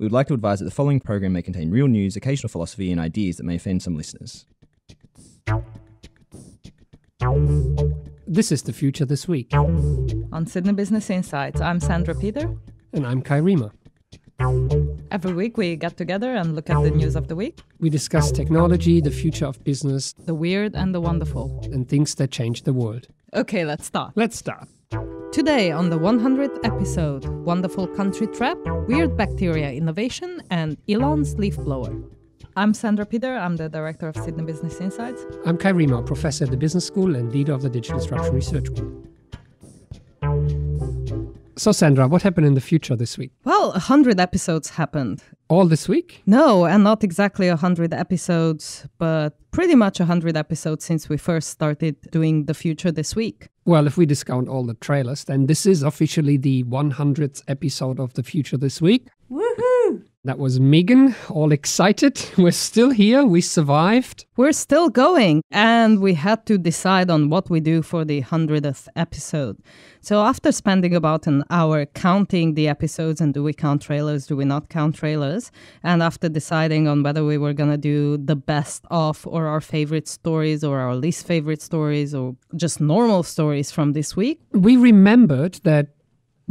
We would like to advise that the following program may contain real news, occasional philosophy, and ideas that may offend some listeners. This is the future this week. On Sydney Business Insights, I'm Sandra Peter. And I'm Kai Riemer. Every week we get together and look at the news of the week, We discuss technology, the future of business, the weird and the wonderful. and things that change the world. Okay, let's start. Let's start. Today on the 100th episode, Wonderful Country Trap, Weird Bacteria Innovation, and Elon's Leaf Blower. I'm Sandra Peter, I'm the director of Sydney Business Insights. I'm Kai Riemer, professor at the Business School and leader of the Digital Disruption Research Group. So, Sandra, what happened in the future this week? Well, 100 episodes happened. All this week? No, and not exactly 100 episodes, but pretty much 100 episodes since we first started doing the future this week. Well, if we discount all the trailers, then this is officially the 100th episode of The Future This Week. Woohoo! That was Megan, all excited. We're still here, we survived. We're still going, and we had to decide on what we do for the 100th episode. So, after spending about an hour counting the episodes and do we count trailers, do we not count trailers, and after deciding on whether we were going to do the best of or our favorite stories or our least favorite stories or just normal stories from this week, We remembered that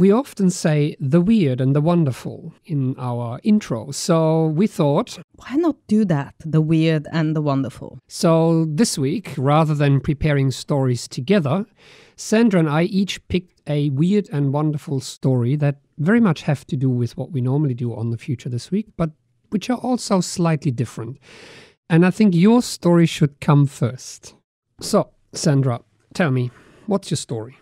we often say the weird and the wonderful in our intro. So we thought, why not do that? The weird and the wonderful. so this week, rather than preparing stories together, Sandra and I each picked a weird and wonderful story that very much have to do with what we normally do on the future this week, but which are also slightly different. And I think your story should come first. So, Sandra, tell me, what's your story?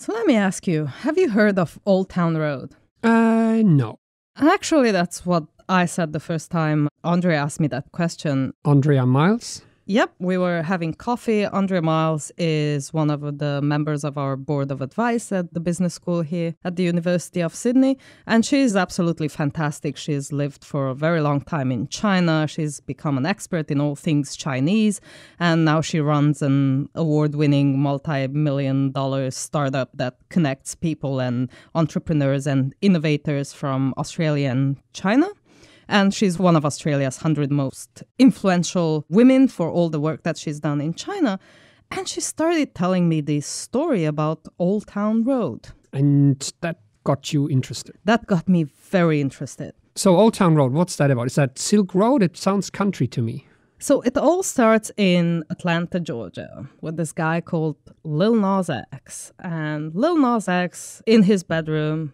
So, let me ask you have you heard of Old Town Road? Uh, no. Actually, that's what I said the first time Andre asked me that question. Andrea Miles? Yep, we were having coffee. Andrea Miles is one of the members of our board of advice at the business school here at the University of Sydney, and she is absolutely fantastic. She's lived for a very long time in China. She's become an expert in all things Chinese, and now she runs an award winning multi million dollar startup that connects people and entrepreneurs and innovators from Australia and China. And she's one of Australia's 100 most influential women for all the work that she's done in China. And she started telling me this story about Old Town Road. And that got you interested. That got me very interested. So, Old Town Road, what's that about? Is that Silk Road? It sounds country to me. So it all starts in Atlanta, Georgia, with this guy called Lil Nas X. And Lil Nas X, in his bedroom,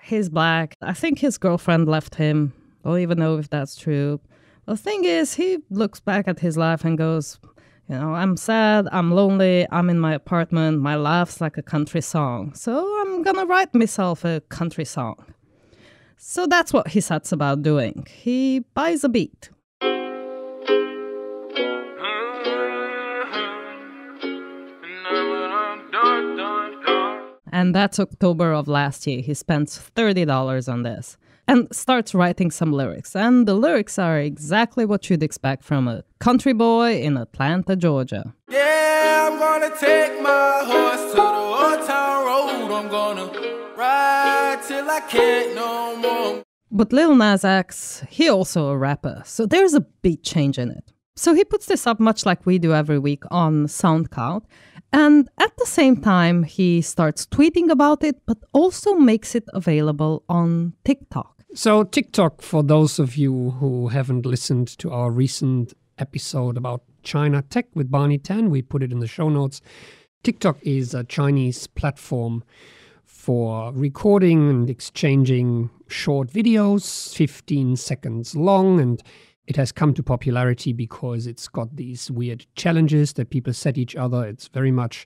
he's black. I think his girlfriend left him. Don't even know if that's true. The thing is, he looks back at his life and goes, you know, I'm sad, I'm lonely, I'm in my apartment, my life's like a country song. So I'm gonna write myself a country song. So that's what he sets about doing. He buys a beat. And that's October of last year. He spends $30 on this and starts writing some lyrics. And the lyrics are exactly what you'd expect from a country boy in Atlanta, Georgia. Yeah, I'm gonna take my horse to the old town road. I'm gonna ride till I can't no more. But Lil Nas X, he also a rapper, so there's a beat change in it. So he puts this up much like we do every week on SoundCloud. And at the same time, he starts tweeting about it, but also makes it available on TikTok. So, TikTok, for those of you who haven't listened to our recent episode about China tech with Barney Tan, we put it in the show notes. TikTok is a Chinese platform for recording and exchanging short videos, 15 seconds long, and it has come to popularity because it's got these weird challenges that people set each other. It's very much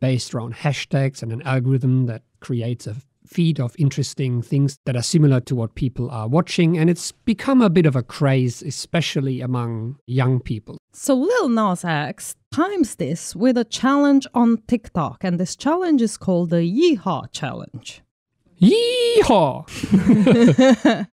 based around hashtags and an algorithm that creates a feed of interesting things that are similar to what people are watching. And it's become a bit of a craze, especially among young people. So Lil Nas X times this with a challenge on TikTok, and this challenge is called the Yeehaw Challenge. Yeehaw!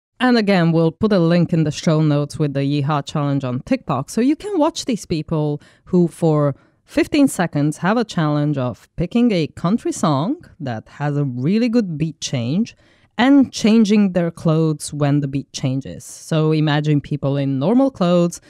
And again, we'll put a link in the show notes with the Yeehaw challenge on TikTok. So you can watch these people who, for 15 seconds, have a challenge of picking a country song that has a really good beat change and changing their clothes when the beat changes. So imagine people in normal clothes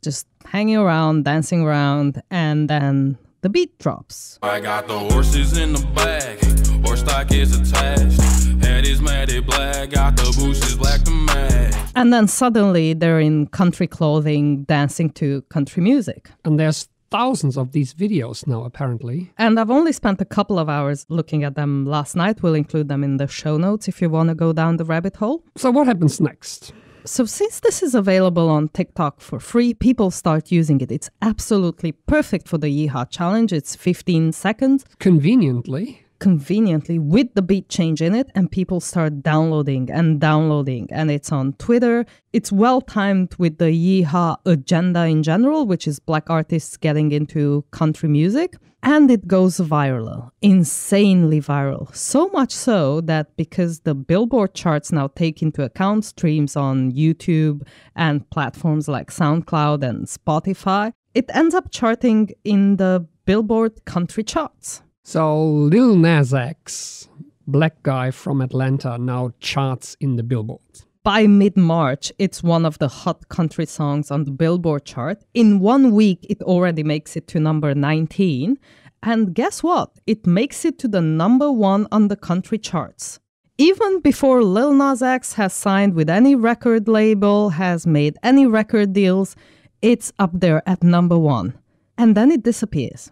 just hanging around, dancing around, and then the beat drops. I got the horses in the back, horse stock is attached. Head is matted black, got the bushes black to match. And then suddenly they're in country clothing dancing to country music. And there's thousands of these videos now, apparently. And I've only spent a couple of hours looking at them last night. We'll include them in the show notes if you want to go down the rabbit hole. So, what happens next? So, since this is available on TikTok for free, people start using it. It's absolutely perfect for the Yeehaw challenge. It's 15 seconds Conveniently, conveniently with the beat change in it, and people start downloading and downloading. And it's on Twitter. It's well timed with the Yeehaw agenda in general, which is black artists getting into country music. And it goes viral, insanely viral. So much so that because the Billboard charts now take into account streams on YouTube and platforms like SoundCloud and Spotify, it ends up charting in the Billboard country charts. So Lil Nas X, black guy from Atlanta, now charts in the Billboard. By mid March, it's one of the hot country songs on the Billboard chart. In one week, it already makes it to number 19. And guess what? It makes it to the number one on the country charts. Even before Lil Nas X has signed with any record label, has made any record deals, it's up there at number one. And then it disappears.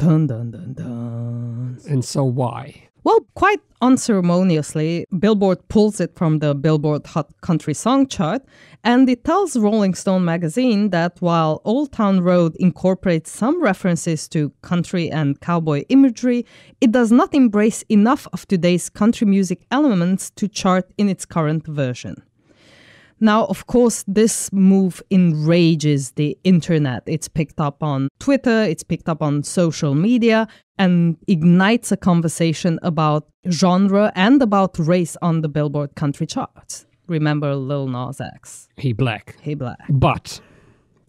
Dun dun dun dun. And so why? Well, quite unceremoniously, Billboard pulls it from the Billboard Hot Country Song chart, and it tells Rolling Stone magazine that while Old Town Road incorporates some references to country and cowboy imagery, it does not embrace enough of today's country music elements to chart in its current version. Now, of course, this move enrages the internet. It's picked up on Twitter, it's picked up on social media, and ignites a conversation about genre and about race on the Billboard country charts. Remember Lil Nas X? He black. He Black. But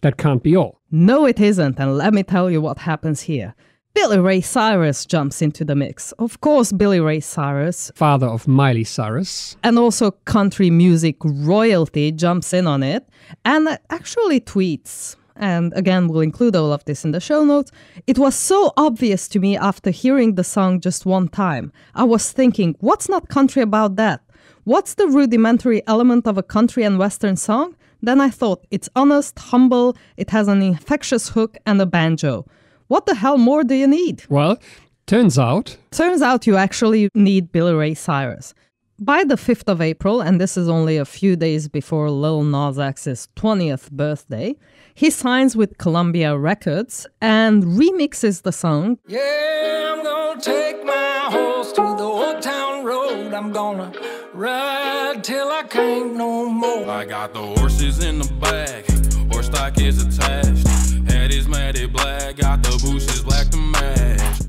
that can't be all. No, it isn't, and let me tell you what happens here. Billy Ray Cyrus jumps into the mix. Of course, Billy Ray Cyrus, Father of Miley Cyrus. and also country music royalty jumps in on it and actually tweets. And again, we'll include all of this in the show notes. It was so obvious to me after hearing the song just one time. I was thinking, what's not country about that? What's the rudimentary element of a country and western song? Then I thought, it's honest, humble, it has an infectious hook and a banjo. What the hell more do you need? Well, turns out Turns out you actually need Billy Ray Cyrus. By the 5th of April, and this is only a few days before Lil Nas X's 20th birthday, he signs with Columbia Records and remixes the song Yeah, I'm gonna take my horse to the old town road. I'm gonna ride till I can't no more. I got the horses in the back, horse stock is attached. Head is matted black, got the bushes black to match.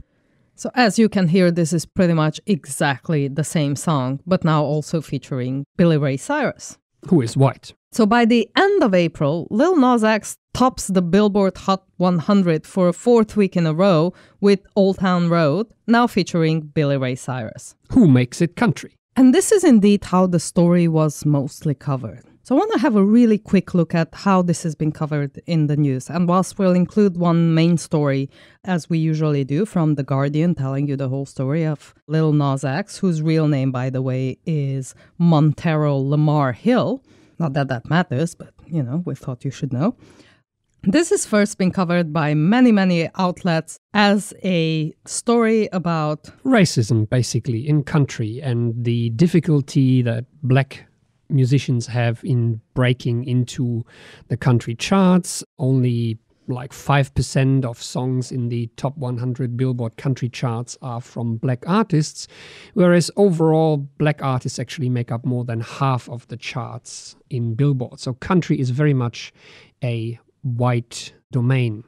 So, as you can hear, this is pretty much exactly the same song, but now also featuring Billy Ray Cyrus. who is white? So, by the end of April, Lil Nas X tops the Billboard Hot 100 for a fourth week in a row with Old Town Road, now featuring Billy Ray Cyrus. Who makes it country? And this is indeed how the story was mostly covered. So I want to have a really quick look at how this has been covered in the news. And whilst we'll include one main story, as we usually do, from The Guardian, telling you the whole story of Lil Nas X, whose real name, by the way, is Montero Lamar Hill. Not that that matters, but you know, we thought you should know. This has first been covered by many, many outlets as a story about Racism, basically, in country and the difficulty that black musicians have in breaking into the country charts. Only like 5% of songs in the top 100 Billboard country charts are from black artists, whereas overall, black artists actually make up more than half of the charts in Billboard. So, country is very much a white domain.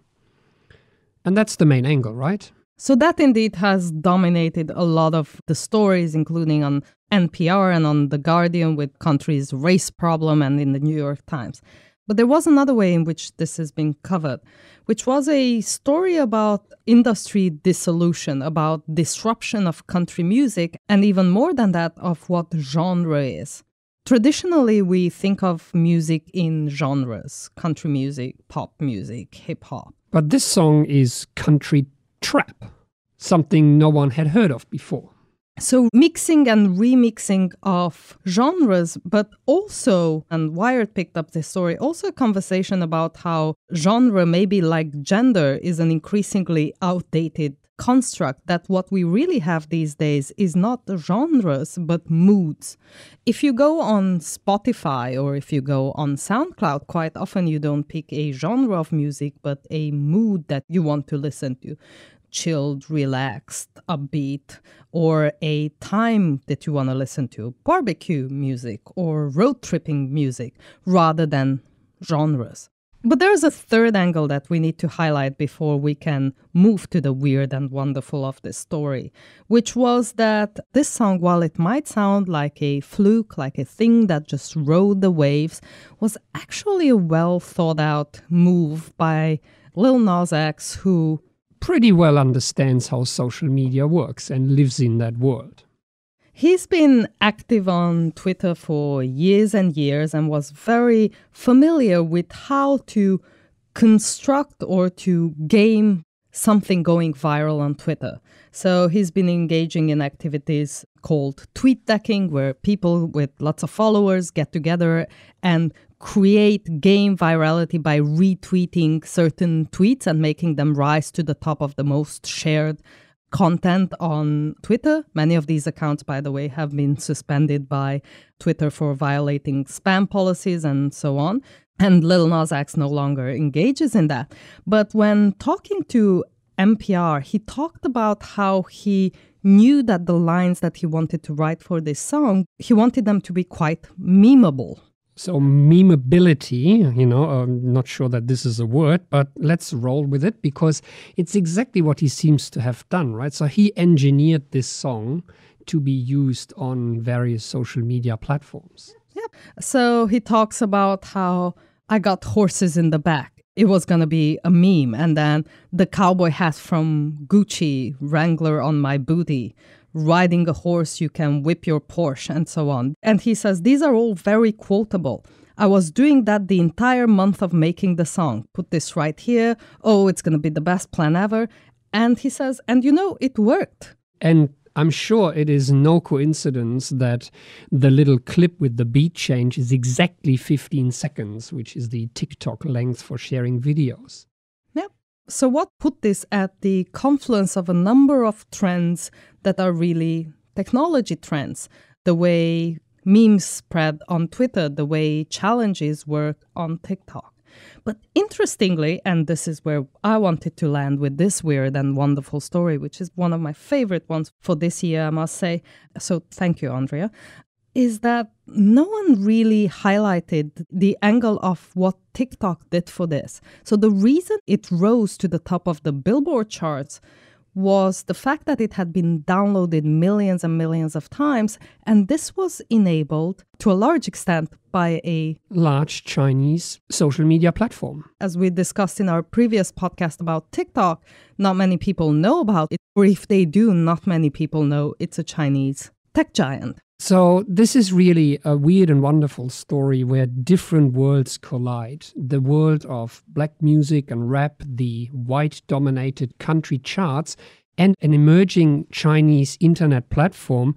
And that's the main angle, right? So that indeed has dominated a lot of the stories, including on NPR and on The Guardian with country's race problem and in the New York Times. But there was another way in which this has been covered, which was a story about industry dissolution, about disruption of country music, and even more than that, of what genre is. Traditionally, we think of music in genres country music, pop music, hip hop. But this song is country trap, something no one had heard of before. So, mixing and remixing of genres, but also, and Wired picked up this story, also a conversation about how genre, maybe like gender, is an increasingly outdated construct. That what we really have these days is not genres, but moods. If you go on Spotify or if you go on SoundCloud, quite often you don't pick a genre of music, but a mood that you want to listen to chilled, relaxed, upbeat, or a time that you want to listen to, barbecue music or road tripping music, rather than genres. But there's a third angle that we need to highlight before we can move to the weird and wonderful of this story, which was that this song, while it might sound like a fluke, like a thing that just rode the waves, was actually a well thought out move by Lil Nas X, who pretty well understands how social media works and lives in that world. He's been active on Twitter for years and years and was very familiar with how to construct or to game something going viral on Twitter. So he's been engaging in activities called tweet decking, where people with lots of followers get together and create game virality by retweeting certain tweets and making them rise to the top of the most shared content on Twitter. Many of these accounts, by the way, have been suspended by Twitter for violating spam policies and so on. And Lil Nas X no longer engages in that. But when talking to NPR, he talked about how he knew that the lines that he wanted to write for this song, he wanted them to be quite memeable. So, memeability, you know, I'm not sure that this is a word, but let's roll with it because it's exactly what he seems to have done, right? So, he engineered this song to be used on various social media platforms. Yeah. So, he talks about how I got horses in the back. It was to be a meme. And then the cowboy hat from Gucci, Wrangler on my booty, riding a horse, you can whip your Porsche, and so on. And he says these are all very quotable. I was doing that the entire month of making the song. Put this right here. Oh, it's to be the best plan ever. And he says, and you know, it worked. And I'm sure it is no coincidence that the little clip with the beat change is exactly 15 seconds, which is the TikTok length for sharing videos. Yep. So, what put this at the confluence of a number of trends that are really technology trends? The way memes spread on Twitter, the way challenges work on TikTok. But interestingly, and this is where I wanted to land with this weird and wonderful story, which is one of my favorite ones for this year, I must say. So thank you, Andrea. Is that no one really highlighted the angle of what TikTok did for this. So the reason it rose to the top of the Billboard charts was the fact that it had been downloaded millions and millions of times. And this was enabled to a large extent by a large Chinese social media platform. As we discussed in our previous podcast about TikTok, not many people know about it, or if they do, not many people know it's a Chinese tech giant. So, this is really a weird and wonderful story where different worlds collide. The world of black music and rap, the white dominated country charts, and an emerging Chinese internet platform,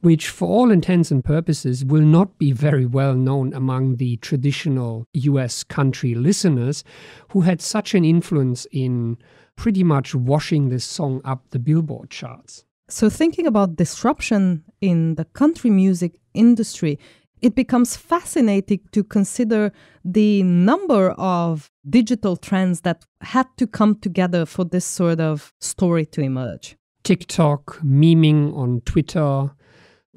which, for all intents and purposes, will not be very well known among the traditional US country listeners who had such an influence in pretty much washing this song up the Billboard charts. So, thinking about disruption in the country music industry, it becomes fascinating to consider the number of digital trends that had to come together for this sort of story to emerge. TikTok, memeing on Twitter,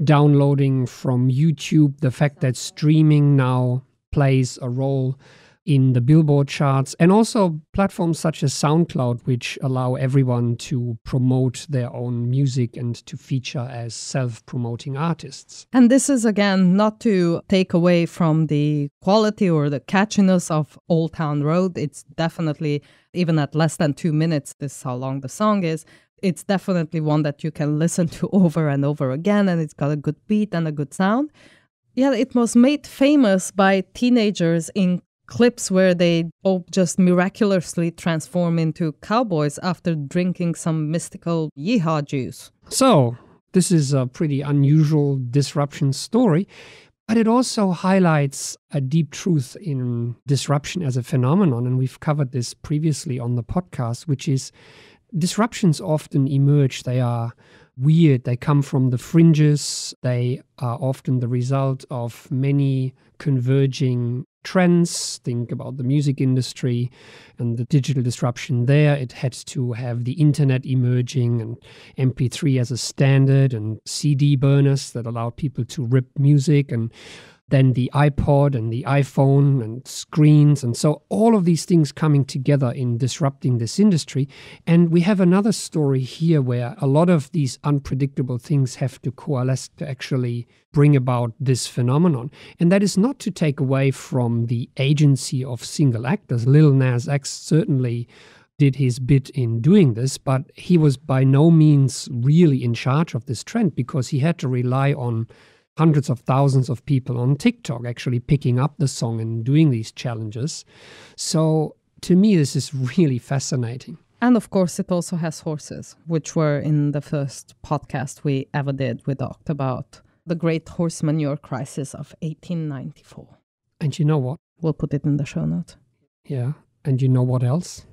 downloading from YouTube, the fact that streaming now plays a role in the Billboard charts, and also platforms such as SoundCloud, which allow everyone to promote their own music and to feature as self promoting artists. And this is again not to take away from the quality or the catchiness of Old Town Road. It's definitely, even at less than two minutes, this is how long the song is. It's definitely one that you can listen to over and over again, and it's got a good beat and a good sound. Yeah, it was made famous by teenagers in clips where they all just miraculously transform into cowboys after drinking some mystical yeehaw juice. So, this is a pretty unusual disruption story, but it also highlights a deep truth in disruption as a phenomenon. And we've covered this previously on the podcast, which is disruptions often emerge. They are weird. They come from the fringes. They are often the result of many converging trends. Think about the music industry and the digital disruption there. It had to have the internet emerging and MP3 as a standard and CD burners that allowed people to rip music and then the iPod and the iPhone and screens. And so all of these things coming together in disrupting this industry. And we have another story here where a lot of these unpredictable things have to coalesce to actually bring about this phenomenon. And that is not to take away from the agency of single actors. Lil Nas X certainly did his bit in doing this, but he was by no means really in charge of this trend because he had to rely on hundreds of thousands of people on TikTok actually picking up the song and doing these challenges. So to me, this is really fascinating. And of course, it also has horses, which were in the first podcast we ever did. We talked about the great horse manure crisis of 1894. And you know what? We'll put it in the show notes. Yeah. And you know what else?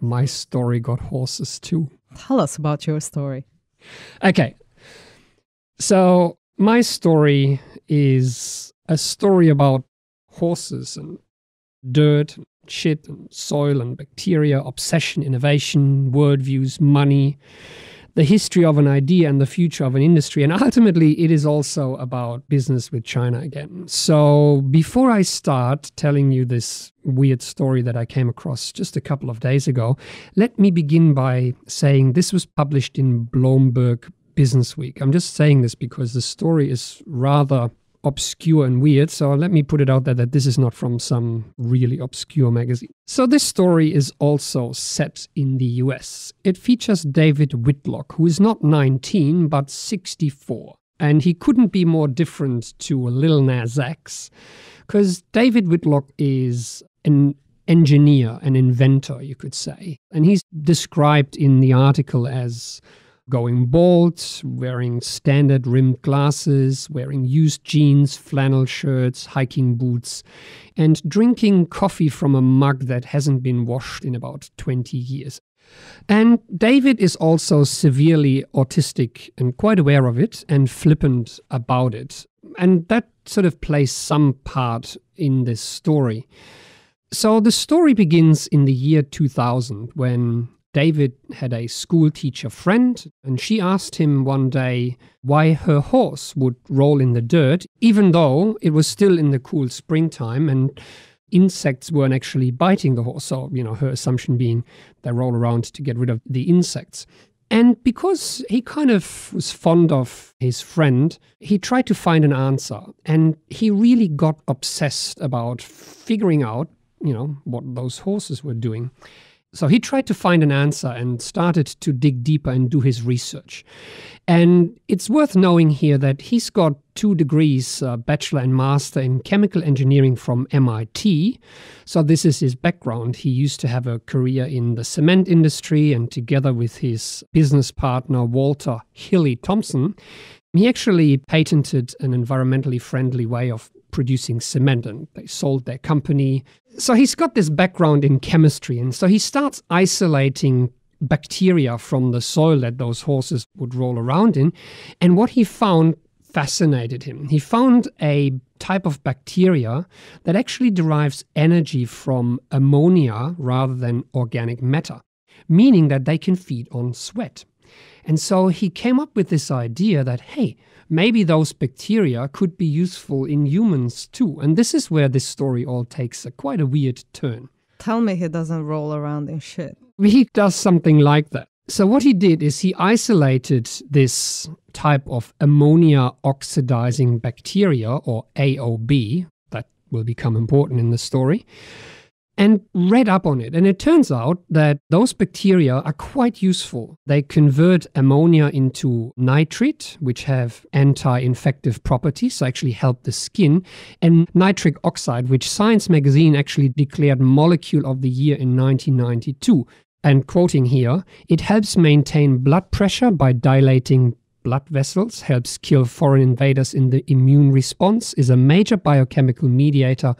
My story got horses too. Tell us about your story. Okay. So my story is a story about horses and dirt and shit and soil and bacteria, obsession, innovation, worldviews, money, the history of an idea and the future of an industry. And ultimately, it is also about business with China again. So, before I start telling you this weird story that I came across just a couple of days ago, let me begin by saying this was published in Bloomberg Business Week. I'm just saying this because the story is rather obscure and weird. So let me put it out there that this is not from some really obscure magazine. So this story is also set in the US. It features David Whitlock, who is not 19 but 64. And he couldn't be more different to Lil Nas X because David Whitlock is an engineer, an inventor, you could say. And he's described in the article as going bald, wearing standard rimmed glasses, wearing used jeans, flannel shirts, hiking boots, and drinking coffee from a mug that hasn't been washed in about 20 years. And David is also severely autistic and quite aware of it and flippant about it. And that sort of plays some part in this story. So the story begins in the year 2000 when David had a school teacher friend, and she asked him one day why her horse would roll in the dirt, even though it was still in the cool springtime and insects weren't actually biting the horse. So, you know, her assumption being they roll around to get rid of the insects. And because he kind of was fond of his friend, he tried to find an answer. And he really got obsessed about figuring out, you know, what those horses were doing. So he tried to find an answer and started to dig deeper and do his research. And it's worth knowing here that he's got two degrees, uh, bachelor and master in chemical engineering from MIT. So this is his background. He used to have a career in the cement industry, and together with his business partner, Walter Hilly Thompson, he actually patented an environmentally friendly way of producing cement and they sold their company. So he's got this background in chemistry. And so he starts isolating bacteria from the soil that those horses would roll around in. And what he found fascinated him. He found a type of bacteria that actually derives energy from ammonia rather than organic matter, meaning that they can feed on sweat. And so he came up with this idea that, hey, maybe those bacteria could be useful in humans too. And this is where this story all takes a quite a weird turn. Tell me he doesn't roll around in shit. He does something like that. So, what he did is he isolated this type of ammonia oxidizing bacteria, or AOB, that will become important in the story, and read up on it. And it turns out that those bacteria are quite useful. They convert ammonia into nitrate, which have anti infective properties, so actually help the skin, and nitric oxide, which Science magazine actually declared molecule of the year in 1992. And quoting here, it helps maintain blood pressure by dilating blood vessels, helps kill foreign invaders in the immune response, is a major biochemical mediator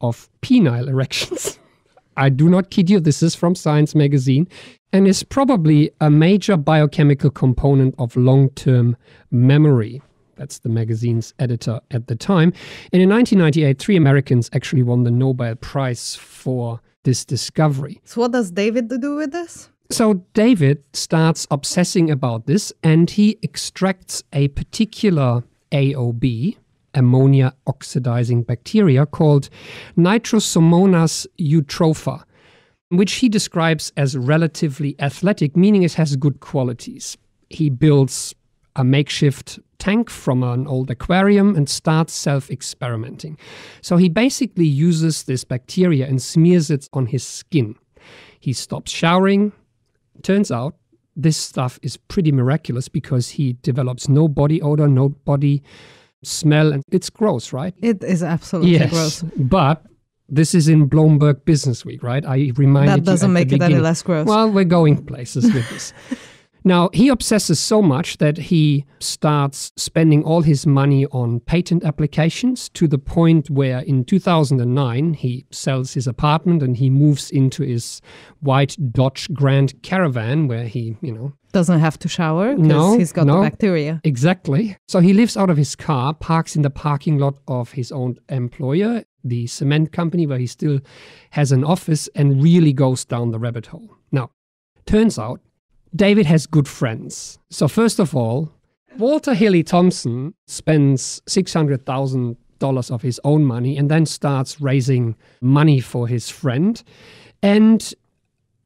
of penile erections. I do not kid you, this is from Science magazine, and is probably a major biochemical component of long term memory. That's the magazine's editor at the time. And in 1998, three Americans actually won the Nobel Prize for this discovery. So what does David do with this? So David starts obsessing about this and he extracts a particular AOB, ammonia oxidizing bacteria, called Nitrosomonas eutropha, which he describes as relatively athletic, meaning it has good qualities. He builds a makeshift tank from an old aquarium and starts self experimenting. So he basically uses this bacteria and smears it on his skin. He stops showering. Turns out this stuff is pretty miraculous because he develops no body odor, no body smell, and it's gross, right? It is absolutely yes, gross. but this is in Bloomberg Business Week, right? I reminded That doesn't make it any less gross. Well, we're going places with this. Now, he obsesses so much that he starts spending all his money on patent applications to the point where in 2009 he sells his apartment and he moves into his white Dodge Grand Caravan where he, you know, Doesn't have to shower because No, he's got no. the bacteria. Exactly. So he lives out of his car, parks in the parking lot of his own employer, the cement company, where he still has an office, and really goes down the rabbit hole. Now, turns out David has good friends. So, first of all, Walter Hilly Thompson spends $600,000 of his own money and then starts raising money for his friend. And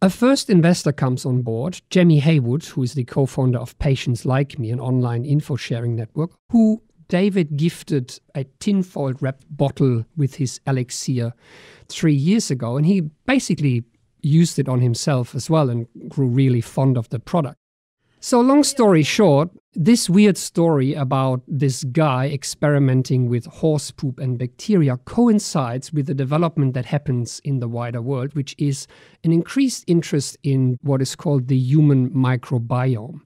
a first investor comes on board, Jamie Haywood, who is the co founder of Patients Like Me, an online info sharing network, who David gifted a tinfoil wrapped bottle with his elixir three years ago. And he basically used it on himself as well and grew really fond of the product. So, long story short, this weird story about this guy experimenting with horse poop and bacteria coincides with the development that happens in the wider world, which is an increased interest in what is called the human microbiome.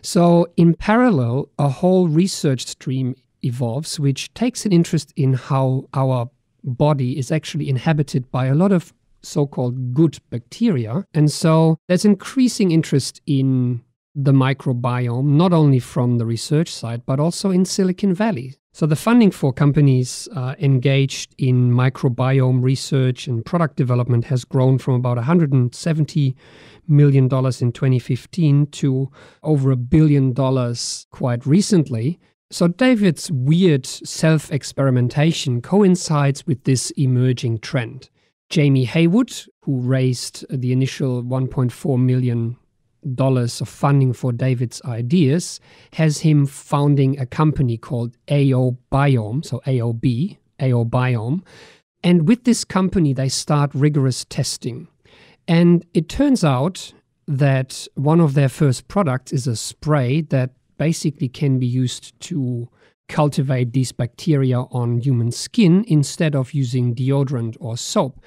So, in parallel, a whole research stream evolves, which takes an interest in how our body is actually inhabited by a lot of so called good bacteria. And so, there's increasing interest in the microbiome, not only from the research side, but also in Silicon Valley. So, the funding for companies uh, engaged in microbiome research and product development has grown from about $170 million in 2015 to over a billion dollars quite recently. So, David's weird self experimentation coincides with this emerging trend. Jamie Haywood, who raised the initial 1.4 million dollars of funding for David's ideas, has him founding a company called AO Biome, so AOB, AO Biome. And with this company, they start rigorous testing. And it turns out that one of their first products is a spray that basically can be used to cultivate these bacteria on human skin instead of using deodorant or soap.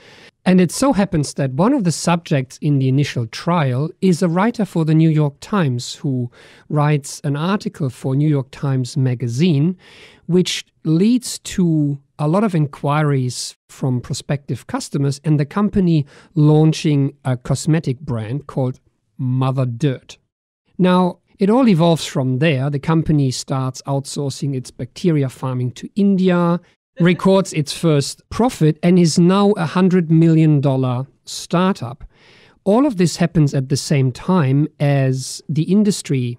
And it so happens that one of the subjects in the initial trial is a writer for the New York Times who writes an article for New York Times Magazine, which leads to a lot of inquiries from prospective customers and the company launching a cosmetic brand called Mother Dirt. Now, it all evolves from there. The company starts outsourcing its bacteria farming to India, records its first profit, and is now a $100 million startup. All of this happens at the same time as the industry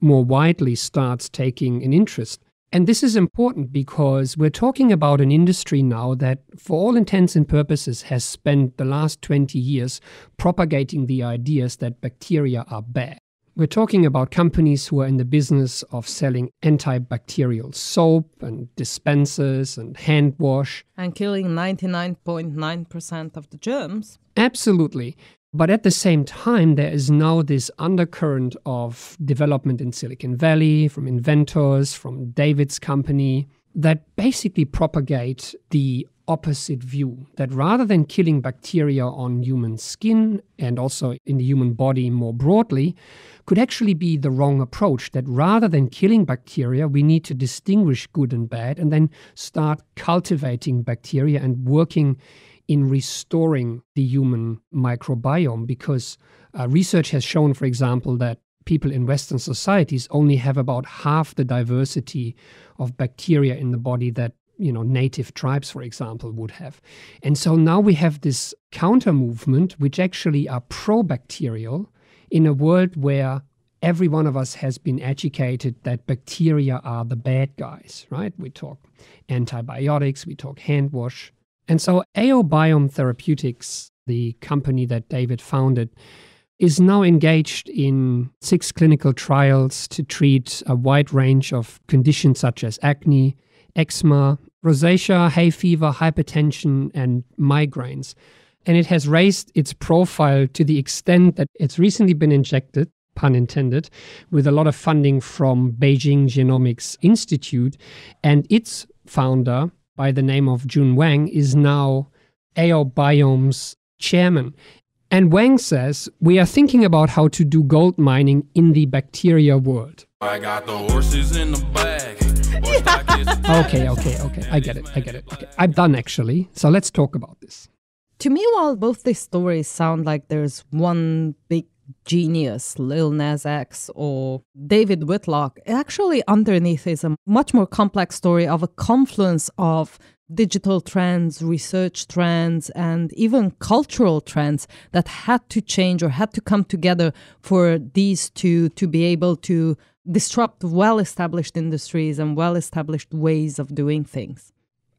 more widely starts taking an interest. And this is important because we're talking about an industry now that, for all intents and purposes, has spent the last 20 years propagating the ideas that bacteria are bad. We're talking about companies who are in the business of selling antibacterial soap and dispensers and hand wash. And killing 99.9% of the germs. Absolutely. But at the same time, there is now this undercurrent of development in Silicon Valley, from inventors, from David's company, that basically propagate the opposite view that rather than killing bacteria on human skin and also in the human body more broadly, could actually be the wrong approach. That rather than killing bacteria, we need to distinguish good and bad and then start cultivating bacteria and working in restoring the human microbiome because uh, research has shown, for example, that people in Western societies only have about half the diversity of bacteria in the body that you know native tribes for example would have. And so now we have this counter movement which actually are pro-bacterial in a world where every one of us has been educated that bacteria are the bad guys right? We talk antibiotics we talk hand wash. And so AOBiome Therapeutics, the company that David founded, is now engaged in six clinical trials to treat a wide range of conditions such as acne, eczema, rosacea, hay fever, hypertension, and migraines. And it has raised its profile to the extent that it's recently been injected, pun intended, with a lot of funding from Beijing Genomics Institute. And its founder, by the name of Jun Wang is now AOBiome's chairman. And Wang says, We are thinking about how to do gold mining in the bacteria world. I got the horses in the bag. Okay, okay, okay. I get it. I get it. Okay. I'm done actually. So let's talk about this. To me, while both these stories sound like there's one big genius, Lil Nas X or David Whitlock, actually underneath is a much more complex story of a confluence of digital trends, research trends, and even cultural trends that had to change or had to come together for these two to be able to disrupt well established industries and well established ways of doing things.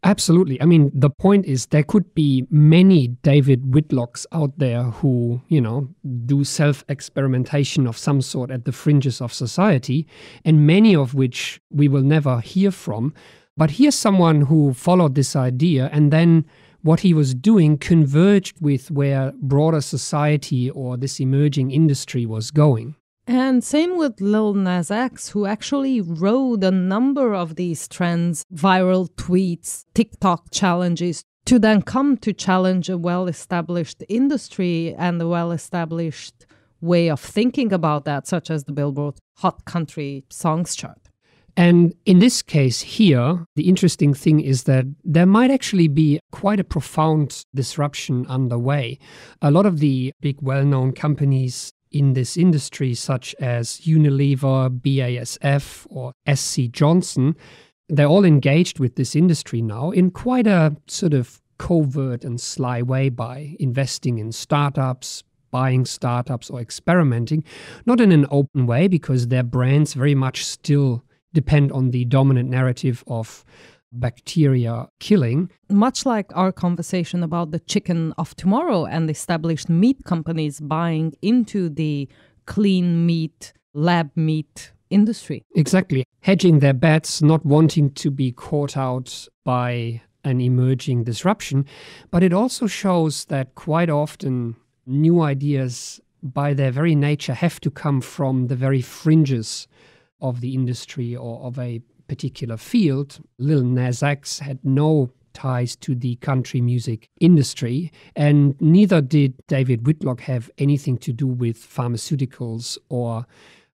Absolutely. I mean, the point is there could be many David Whitlocks out there who, you know, do self experimentation of some sort at the fringes of society, and many of which we will never hear from. But here's someone who followed this idea and then what he was doing converged with where broader society or this emerging industry was going. And same with Lil Nas X, who actually rode a number of these trends, viral tweets, TikTok challenges, to then come to challenge a well established industry and a well established way of thinking about that, such as the Billboard Hot Country Songs chart. And in this case here, the interesting thing is that there might actually be quite a profound disruption underway. A lot of the big well known companies in this industry, such as Unilever, BASF, or SC Johnson, they're all engaged with this industry now in quite a sort of covert and sly way by investing in startups, buying startups, or experimenting, not in an open way because their brands very much still depend on the dominant narrative of bacteria killing. Much like our conversation about the chicken of tomorrow and established meat companies buying into the clean meat, lab meat industry. Exactly. Hedging their bets, not wanting to be caught out by an emerging disruption. But it also shows that quite often new ideas, by their very nature, have to come from the very fringes of the industry or of a particular field. Lil Nas X had no ties to the country music industry, and neither did David Whitlock have anything to do with pharmaceuticals or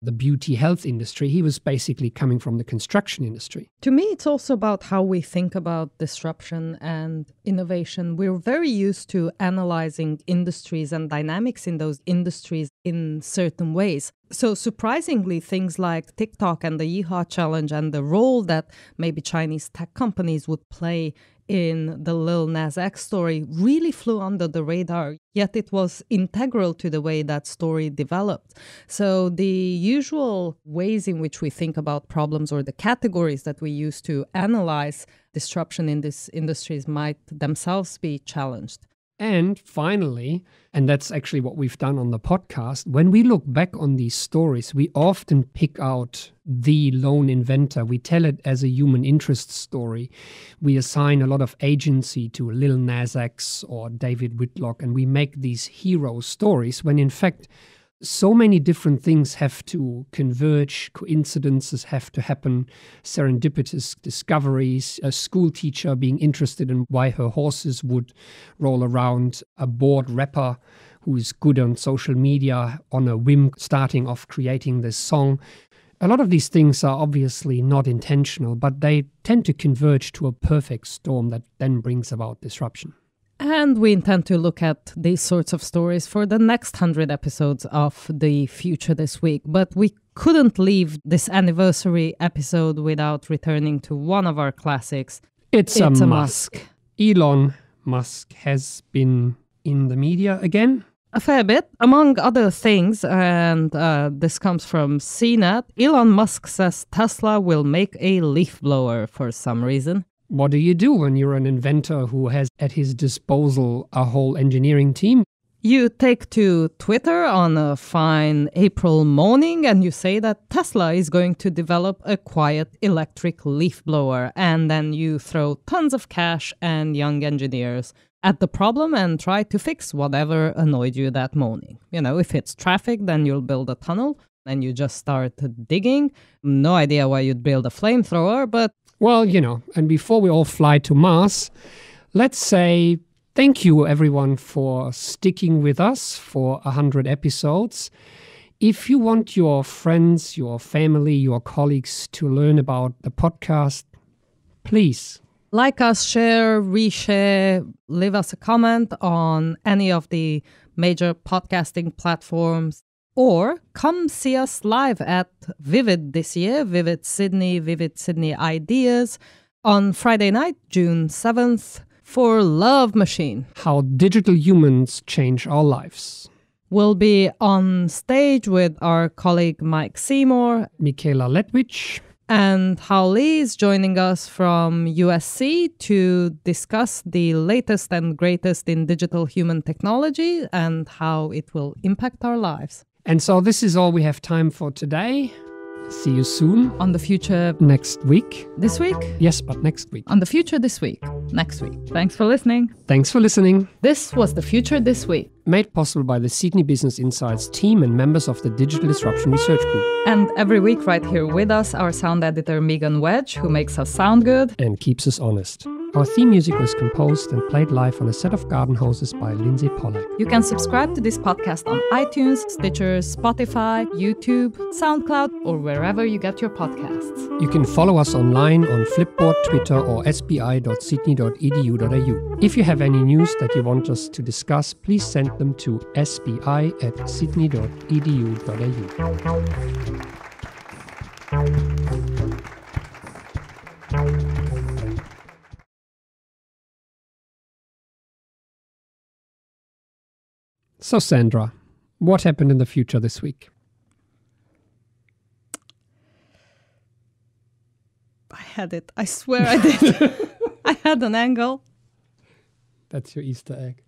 the beauty health industry. He was basically coming from the construction industry. To me, it's also about how we think about disruption and innovation. We're very used to analyzing industries and dynamics in those industries in certain ways. So, surprisingly, things like TikTok and the Yeehaw challenge and the role that maybe Chinese tech companies would play in the Lil Nas X story really flew under the radar, yet it was integral to the way that story developed. So, the usual ways in which we think about problems or the categories that we use to analyze disruption in these industries might themselves be challenged. And finally, and that's actually what we've done on the podcast, when we look back on these stories, we often pick out the lone inventor. We tell it as a human interest story. We assign a lot of agency to Lil Nas X or David Whitlock, and we make these hero stories when in fact, so many different things have to converge, coincidences have to happen, serendipitous discoveries, a school teacher being interested in why her horses would roll around, a bored rapper who's good on social media on a whim starting off creating this song. A lot of these things are obviously not intentional, but they tend to converge to a perfect storm that then brings about disruption. And we intend to look at these sorts of stories for the next 100 episodes of The Future This Week. But we couldn't leave this anniversary episode without returning to one of our classics. It's, It's a, a Musk. Elon Musk has been in the media again. A fair bit. Among other things, and uh, this comes from CNET, Elon Musk says Tesla will make a leaf blower for some reason. What do you do when you're an inventor who has at his disposal a whole engineering team? You take to Twitter on a fine April morning and you say that Tesla is going to develop a quiet electric leaf blower, and then you throw tons of cash and young engineers at the problem and try to fix whatever annoyed you that morning. You know, if it's traffic, then you'll build a tunnel and you just start digging. No idea why you'd build a flamethrower, but Well, you know, and before we all fly to Mars, let's say thank you everyone for sticking with us for 100 episodes. If you want your friends, your family, your colleagues to learn about the podcast, please like us, share, reshare, leave us a comment on any of the major podcasting platforms, or come see us live at Vivid this year, Vivid Sydney, Vivid Sydney Ideas, on Friday night, June 7th, for Love Machine. how digital humans change our lives. We'll be on stage with our colleague Mike Seymour, Michela Ledwidge, and Hao Li is joining us from USC to discuss the latest and greatest in digital human technology and how it will impact our lives. And so this is all we have time for today. See you soon On the future next week. this week? Yes, but next week. On the future this week, next week. Thanks for listening. Thanks for listening. This was the future this week. Made possible by the Sydney Business Insights team and members of the Digital Disruption Research Group. And every week, right here with us, our sound editor Megan Wedge, who makes us sound good. and keeps us honest. Our theme music was composed and played live on a set of garden hoses by Linsey Pollak. You can subscribe to this podcast on iTunes, Stitcher, Spotify, YouTube, SoundCloud, or wherever you get your podcasts. You can follow us online on Flipboard, Twitter, or sbi.sydney.edu.au. If you have any news that you want us to discuss, please send them to sbi at sydney.edu.au. So, Sandra, what happened in the future this week? I had it. I swear I did. I had an angle. That's your Easter egg.